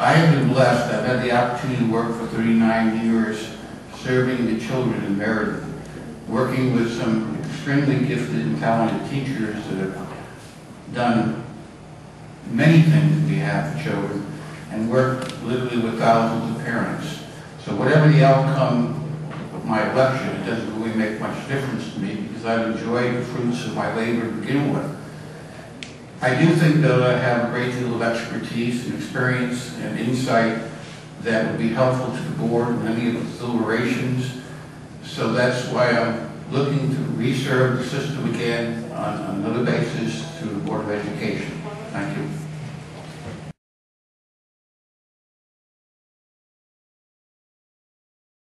I have been blessed, I've had the opportunity to work for 39 years serving the children in Meriden, working with some extremely gifted and talented teachers that have done many things on behalf of children and worked literally with thousands of parents. So whatever the outcome of my election, it doesn't really make much difference to me because I've enjoyed the fruits of my labor to begin with. I do think that I have a great deal of expertise and experience and insight that would be helpful to the board in any of its deliberations. So that's why I'm looking to reserve the system again on another basis to the Board of Education. Thank you.